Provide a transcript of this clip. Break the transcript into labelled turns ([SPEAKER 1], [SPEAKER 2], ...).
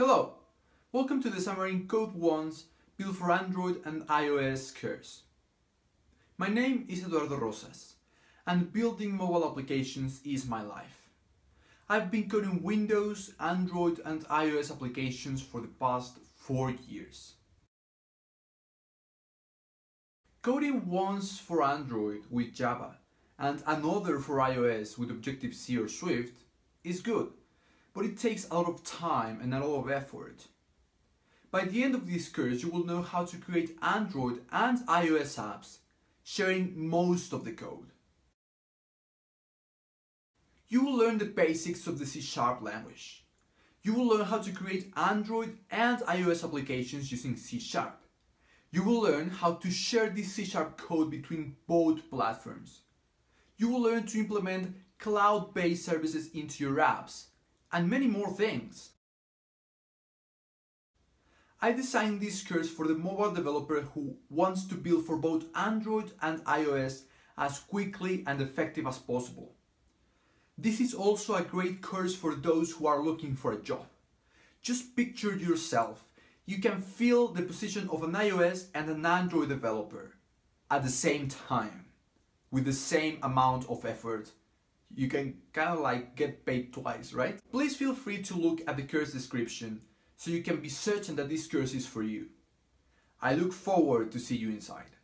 [SPEAKER 1] Hello! Welcome to the Xamarin Code Once built for Android and iOS course. My name is Eduardo Rosas and building mobile applications is my life. I've been coding Windows, Android and iOS applications for the past four years. Coding once for Android with Java and another for iOS with Objective-C or Swift is good, but it takes a lot of time and a lot of effort. By the end of this course, you will know how to create Android and iOS apps, sharing most of the code. You will learn the basics of the C-sharp language. You will learn how to create Android and iOS applications using C-sharp. You will learn how to share this C-sharp code between both platforms. You will learn to implement cloud-based services into your apps, and many more things. I designed this course for the mobile developer who wants to build for both Android and iOS as quickly and effective as possible. This is also a great course for those who are looking for a job. Just picture yourself you can feel the position of an iOS and an Android developer at the same time with the same amount of effort. You can kind of like get paid twice, right? Please feel free to look at the course description so you can be certain that this course is for you. I look forward to see you inside.